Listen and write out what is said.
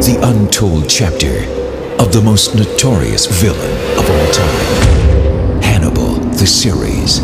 the untold chapter of the most notorious villain of all time. Hannibal, the series.